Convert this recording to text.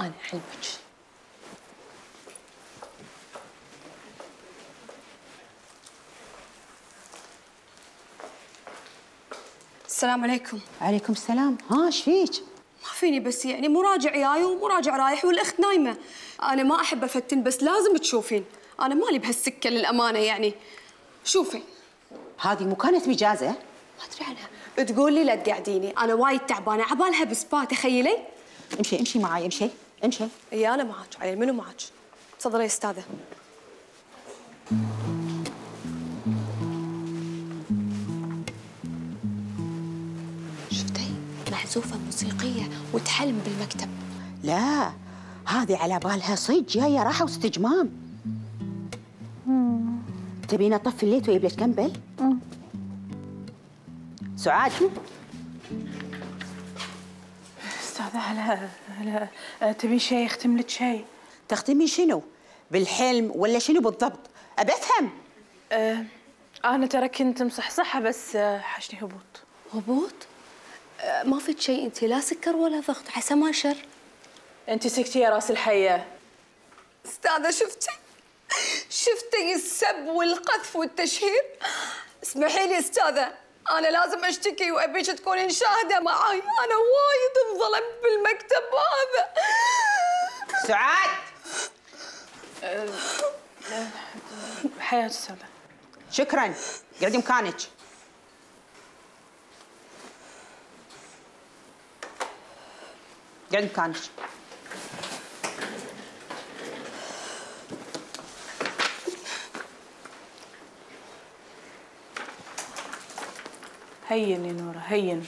أنا احلبك السلام عليكم. عليكم السلام. ها إيش فيك ما فيني بس يعني مراجع جاي ومراجع رايح والأخت نايمة. أنا ما أحب أفتن بس لازم تشوفين. أنا مالي بهالسكة للأمانة يعني. شوفي. هذه مو كانت مجازة؟ ما أدري عنها. تقول لي لا تقعديني. أنا وايد تعبانة. عبالها بسبا تخيلي. امشي امشي معاي امشي امشي. اي أنا معك عيل منو معك تفضلي يا أستاذة. شفتي؟ معزوفه موسيقية وتحلم بالمكتب. لا هذه على بالها صيد جاية راحة واستجمام. تبين أطفي الليت ويجيب لك كمبل سعاد. أستاذة هلا هلا تبين شيء؟ يختم لك شيء؟ تختمي شنو؟ بالحلم ولا شنو بالضبط؟ أبي أفهم. أه أنا ترى كنت مصحصحة بس أه، حشني هبوط. هبوط؟ أه، ما فيك شيء. أنت لا سكر ولا ضغط عسى ما شر. أنت سكتي يا راس الحية. أستاذة شفتي؟ شفتي السب والقذف والتشهير؟ اسمحي لي أستاذة. أنا لازم أشتكي وابيك تكونين شاهده معاي. أنا وايد انظلمت بالمكتب هذا. سعاد! حياة استاذة شكرا. قعدي مكانك. قعدي مكانك. هين يا نورة هين.